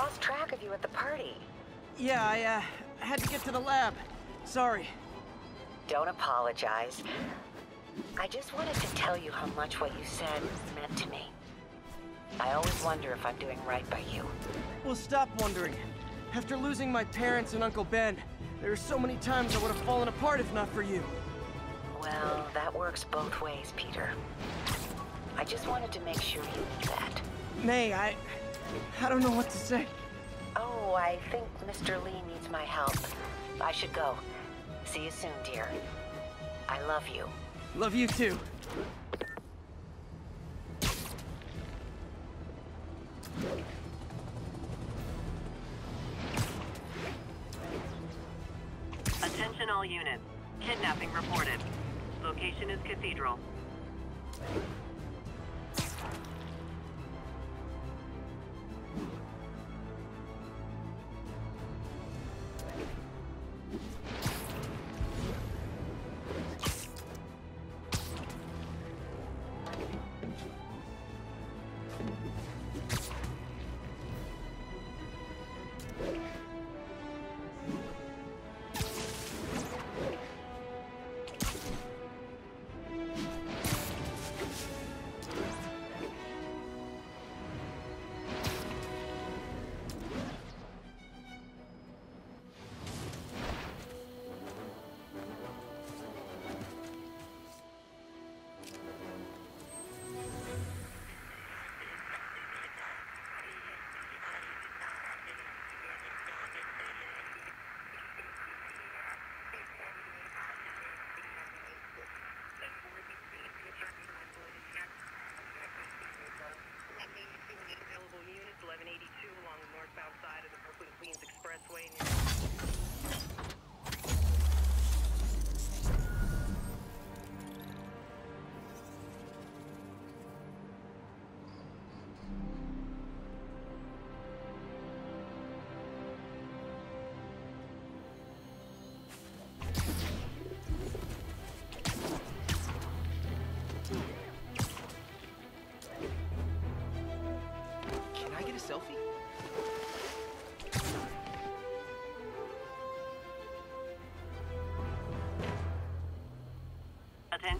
lost track of you at the party. Yeah, I, uh, had to get to the lab. Sorry. Don't apologize. I just wanted to tell you how much what you said meant to me. I always wonder if I'm doing right by you. Well, stop wondering. After losing my parents and Uncle Ben, there are so many times I would have fallen apart if not for you. Well, that works both ways, Peter. I just wanted to make sure you knew that. May, I... I don't know what to say. Oh, I think Mr. Lee needs my help. I should go. See you soon, dear. I love you. Love you too. Attention all units. Kidnapping reported. Location is Cathedral.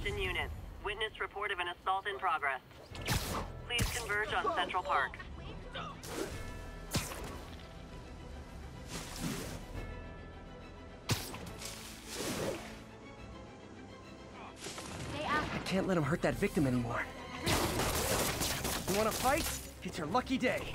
Attention units. Witness report of an assault in progress. Please converge on Central Park. I can't let him hurt that victim anymore. You wanna fight? It's your lucky day.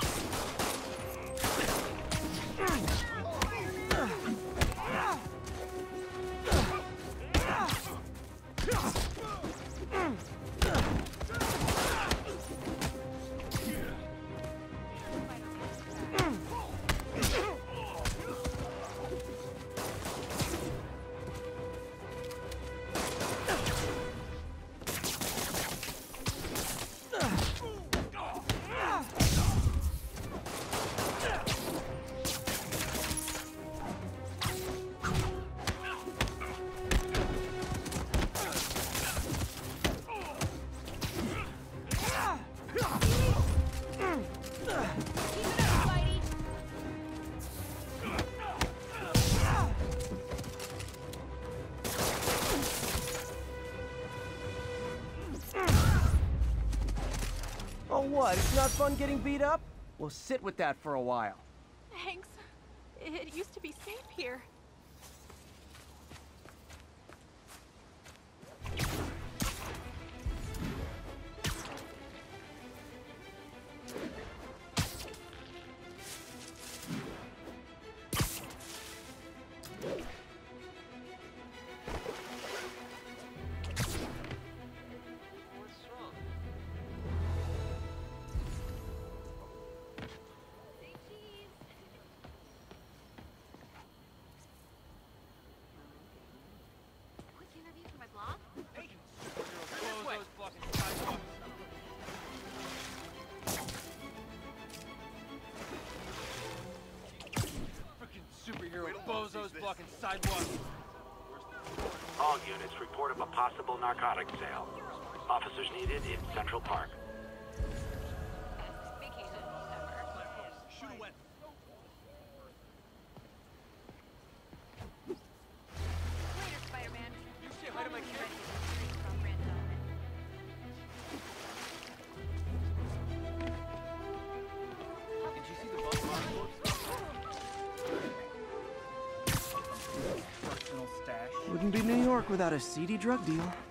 What, it's not fun getting beat up? We'll sit with that for a while. Thanks. It used to be safe here. Sidewalks. All units report of a possible narcotic sale. Officers needed in Central Park. York without a seedy drug deal.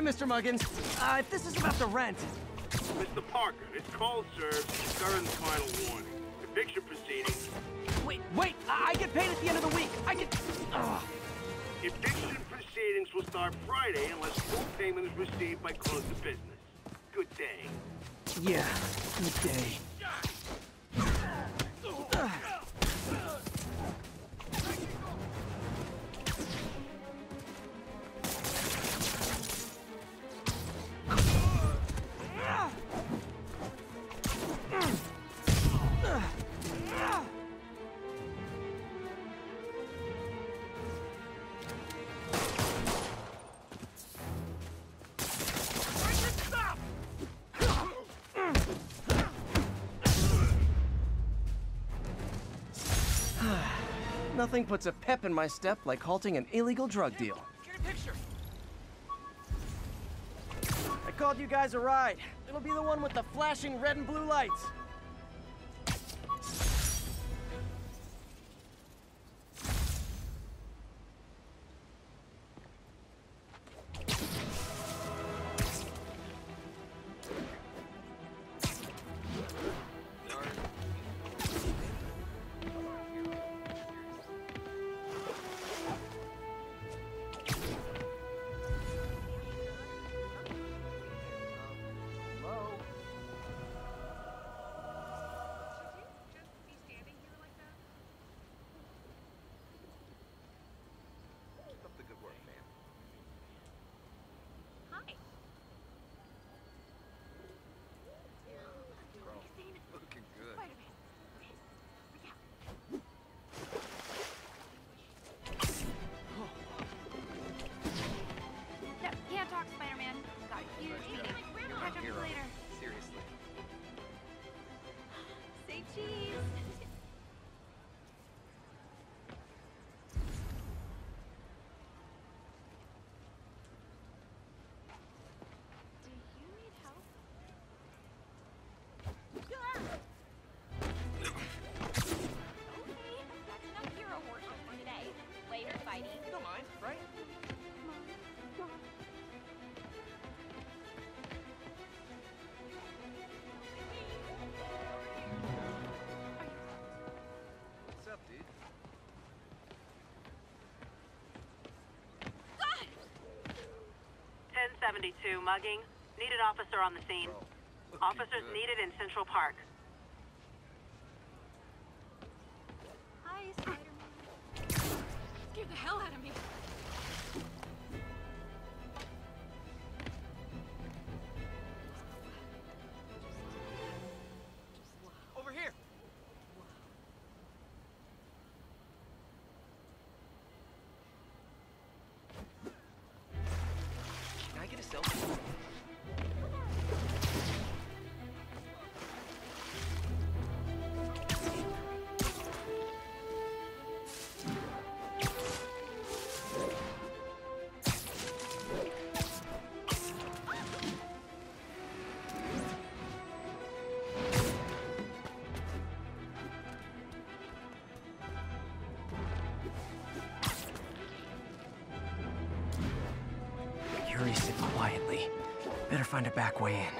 Hi, Mr. Muggins. Uh, if this is about the rent, Mr. Parker, this call serves Stern's final warning. Eviction proceedings. Wait, wait! I, I get paid at the end of the week! I get. Ugh. Eviction proceedings will start Friday unless full payment is received by close of business. Good day. Yeah, good day. Nothing puts a pep in my step like halting an illegal drug deal. Get a picture! I called you guys a ride. It'll be the one with the flashing red and blue lights. 1072, mugging. Needed officer on the scene. Bro, Officers good. needed in Central Park. Better find a back way in.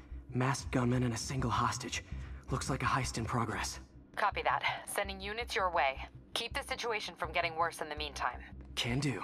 Masked gunmen and a single hostage. Looks like a heist in progress. Copy that. Sending units your way. Keep the situation from getting worse in the meantime. Can do.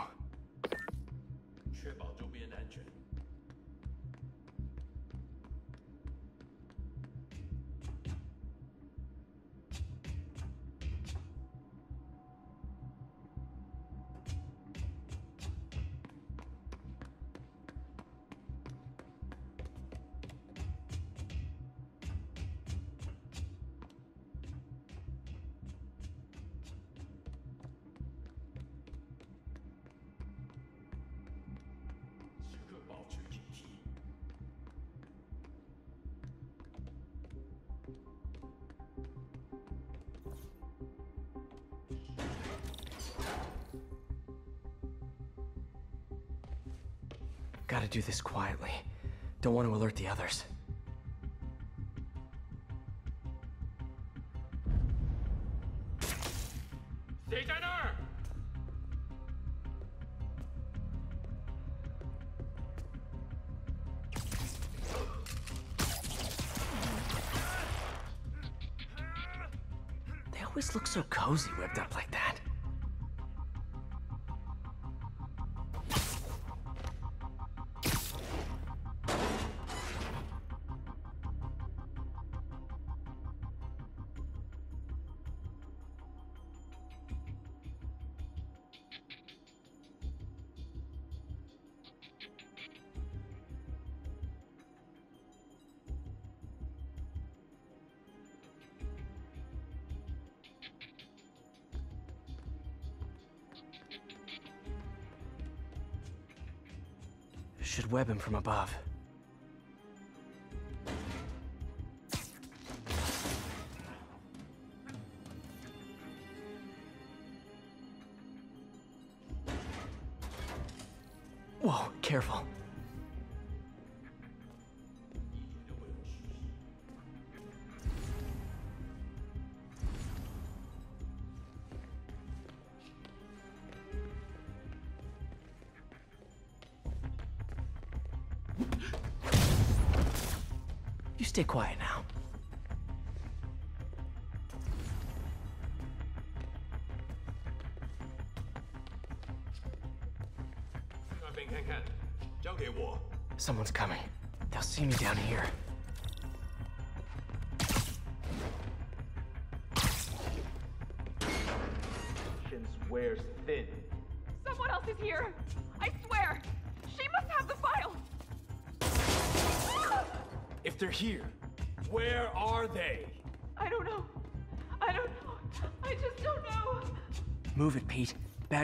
Gotta do this quietly. Don't want to alert the others. Web him from above. Whoa, careful. Stay quiet now. Someone's coming. They'll see me down here.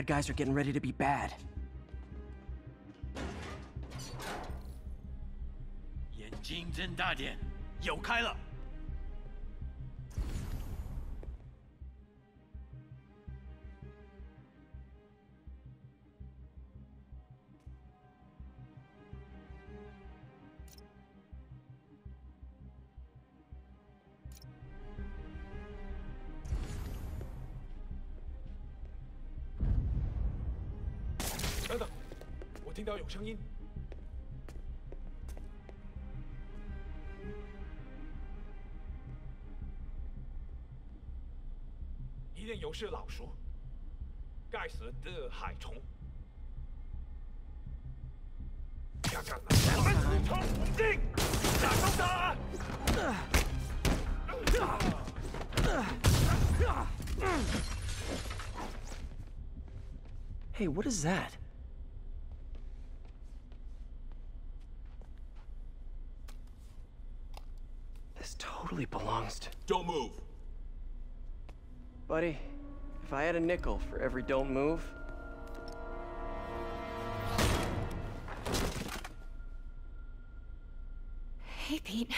bad guys are getting ready to be bad. Yan Jing Zhen Da Dian, Yo 听到有声音。一定有是老鼠，该死的海虫。Hey, what is that? This totally belongs to... Don't move. Buddy, if I had a nickel for every don't move... Hey, Pete.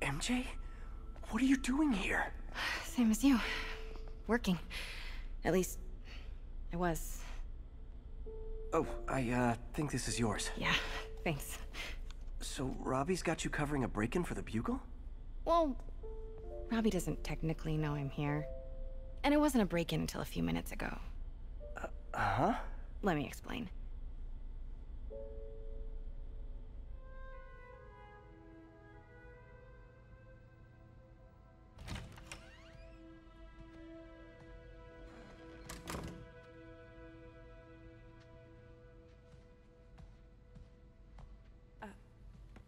MJ? What are you doing here? Same as you. Working. At least, I was. Oh, I, uh, think this is yours. Yeah, thanks. So, Robbie's got you covering a break-in for the Bugle? Well, Robbie doesn't technically know I'm here. And it wasn't a break-in until a few minutes ago. Uh-huh. Let me explain.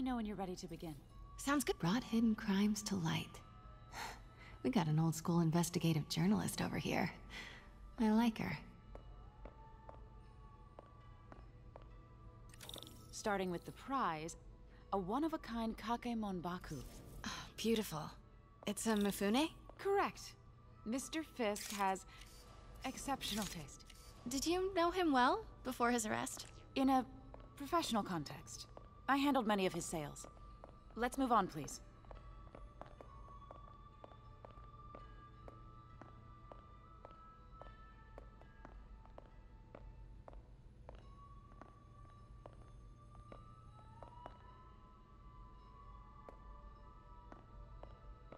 Me know when you're ready to begin. Sounds good. Brought hidden crimes to light. We got an old school investigative journalist over here. I like her. Starting with the prize, a one-of-a-kind Kakiemon Baku. Ah, beautiful. It's a Mifune? Correct. Mr. Fisk has exceptional taste. Did you know him well before his arrest? In a professional context. I handled many of his sales. Let's move on, please.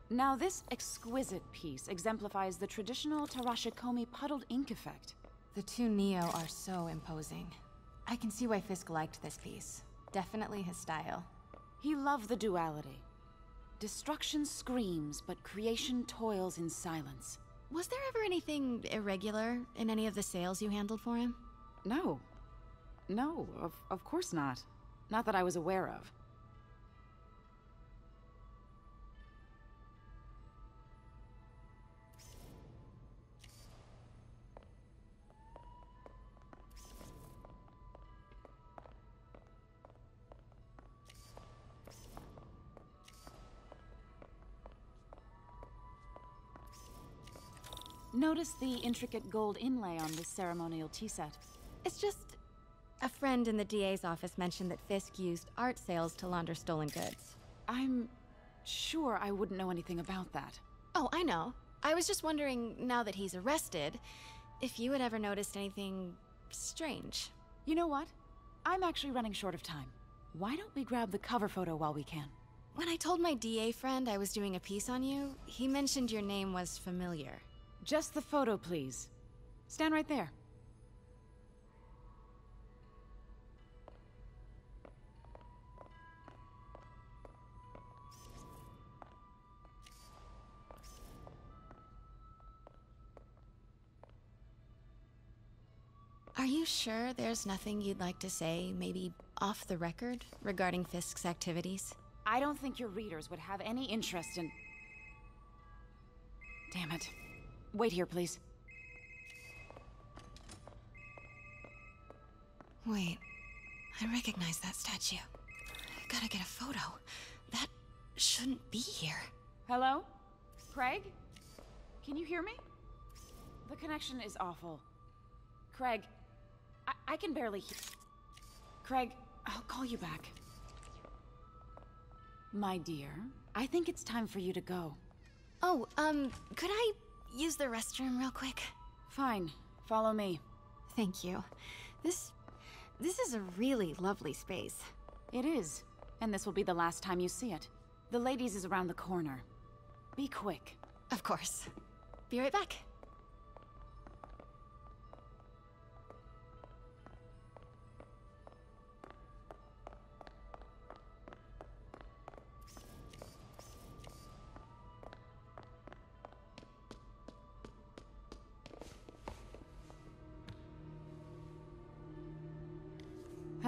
Now, this exquisite piece exemplifies the traditional Tarashikomi puddled ink effect. The two Nio are so imposing. I can see why Fisk liked this piece. Definitely his style. He loved the duality. Destruction screams, but creation toils in silence. Was there ever anything irregular in any of the sales you handled for him? No. No, of, of course not. Not that I was aware of. Notice the intricate gold inlay on this ceremonial tea set. It's just. A friend in the DA's office mentioned that Fisk used art sales to launder stolen goods. I'm sure I wouldn't know anything about that. Oh, I know. I was just wondering, now that he's arrested, if you had ever noticed anything strange. You know what? I'm actually running short of time. Why don't we grab the cover photo while we can? When I told my DA friend I was doing a piece on you, he mentioned your name was familiar. Just the photo, please. Stand right there. Are you sure there's nothing you'd like to say, maybe off the record, regarding Fisk's activities? I don't think your readers would have any interest in... Damn it. Wait here, please. Wait, I recognize that statue. I gotta get a photo. That shouldn't be here. Hello? Craig? Can you hear me? The connection is awful. Craig, I, I can barely hear. Craig, I'll call you back. My dear, I think it's time for you to go. Oh, um, could I use the restroom real quick? Fine. Follow me. Thank you. This. this is a really lovely space. It is. And this will be the last time you see it. The ladies is around the corner. Be quick. Of course. Be right back.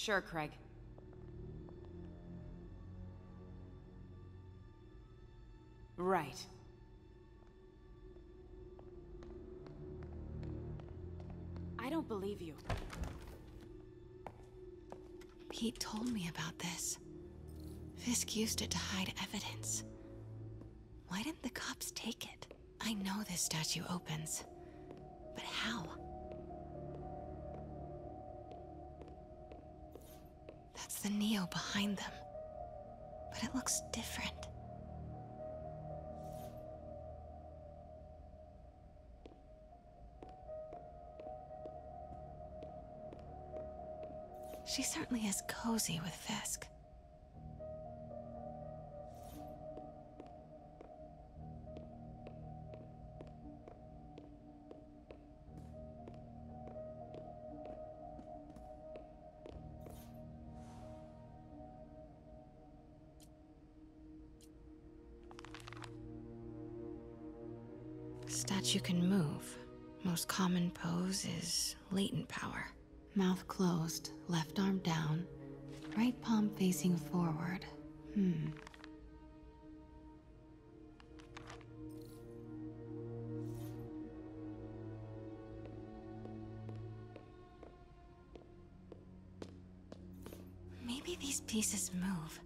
Sure, Craig. Right. I don't believe you. Pete told me about this. Fisk used it to hide evidence. Why didn't the cops take it? I know this statue opens. But how? The Nio behind them. But it looks different. She certainly is cozy with Fisk. Statue can move. Most common pose is latent power. Mouth closed, left arm down, right palm facing forward. Hmm. Maybe these pieces move.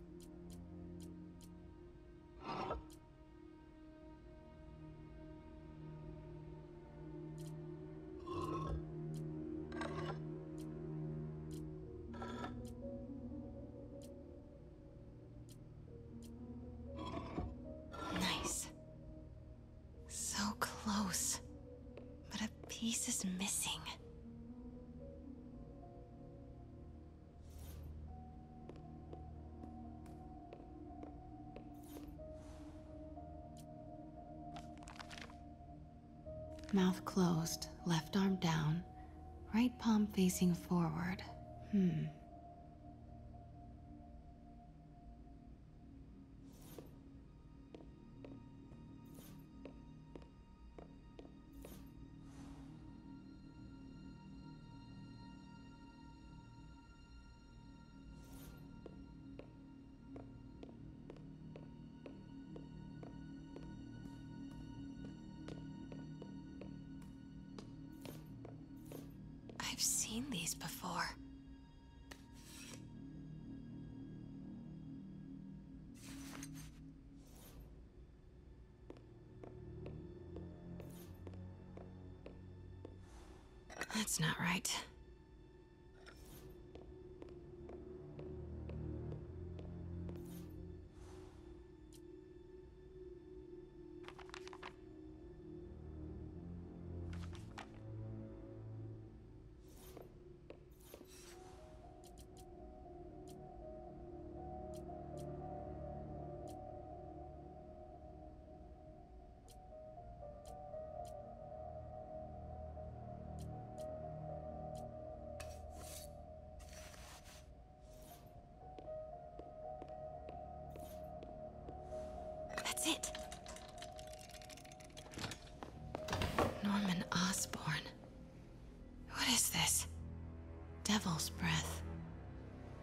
Mouth closed, left arm down, right palm facing forward. Hmm. Devil's breath.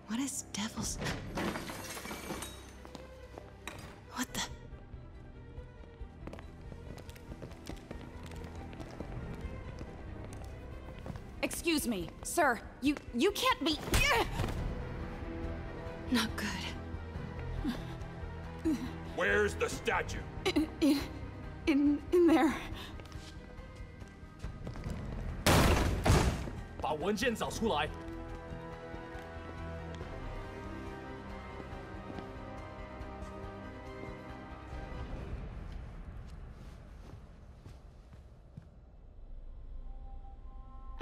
What is devil's. What the. Excuse me, sir. You you can't be. Not good. Where's the statue? In in in, in there. 把文件找出来。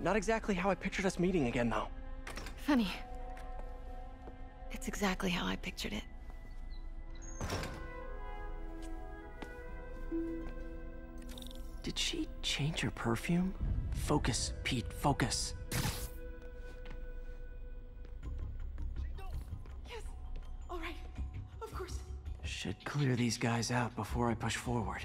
Not exactly how I pictured us meeting again, though. Funny. It's exactly how I pictured it. Did she change her perfume? Focus, Pete, focus. Yes. All right. Of course. Should clear these guys out before I push forward.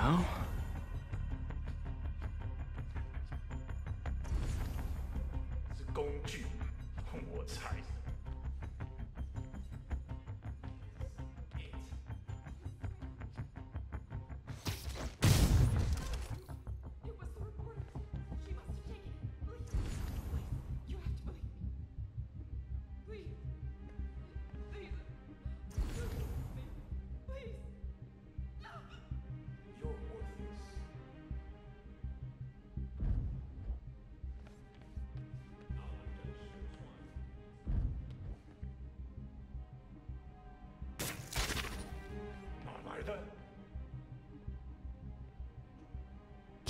Go.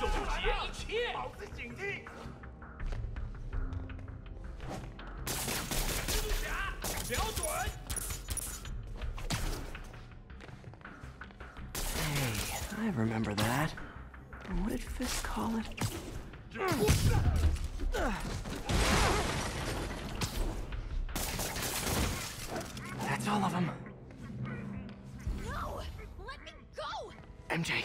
终结一切，保持警惕。蜘蛛侠，瞄准！Hey, I remember that. What did Fisk call it? That's all of them. No! Let me go! MJ,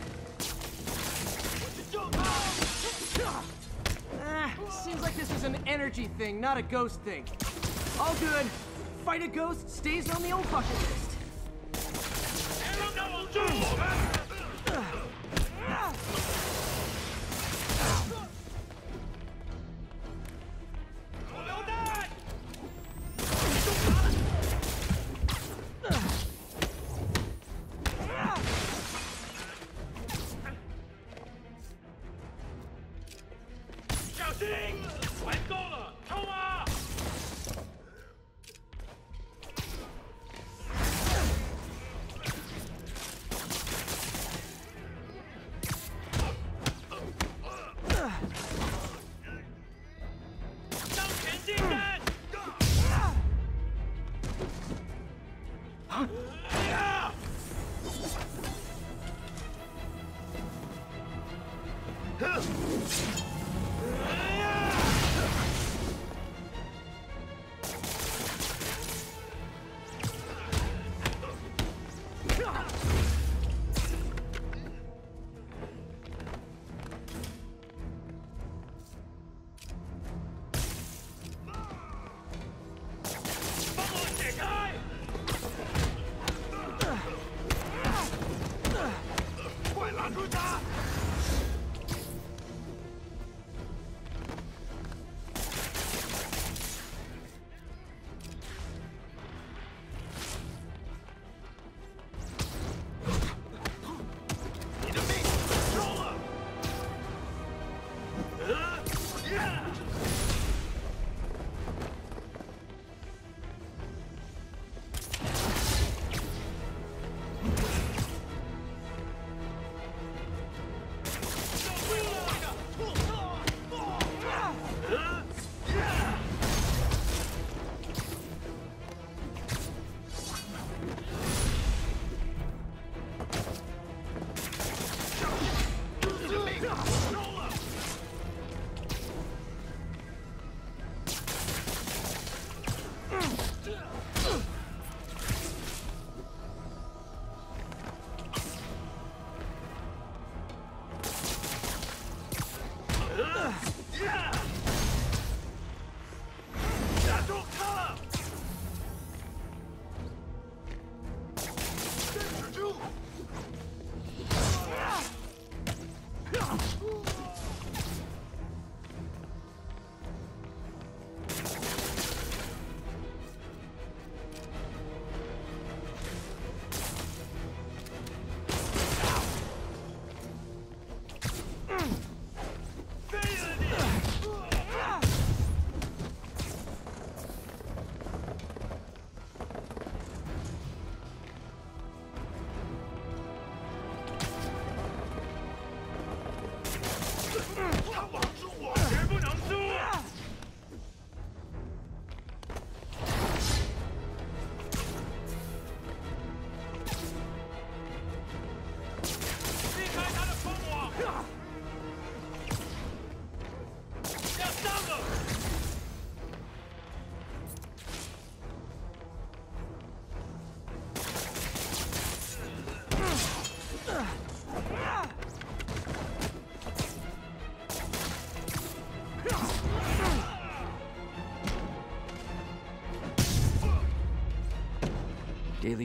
Seems like this is an energy thing, not a ghost thing. All good. Fight a ghost stays on the old bucket list.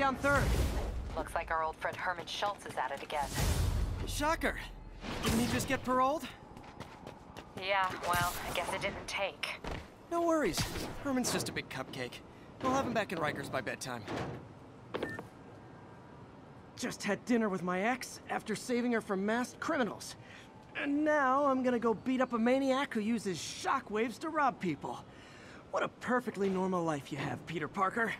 Down third? Looks like our old friend Herman Schultz is at it again. Shocker. Didn't he just get paroled? Yeah, well, I guess it didn't take. No worries. Herman's just a big cupcake. We'll have him back in Rikers by bedtime. Just had dinner with my ex after saving her from masked criminals. And now I'm gonna go beat up a maniac who uses shockwaves to rob people. What a perfectly normal life you have, Peter Parker.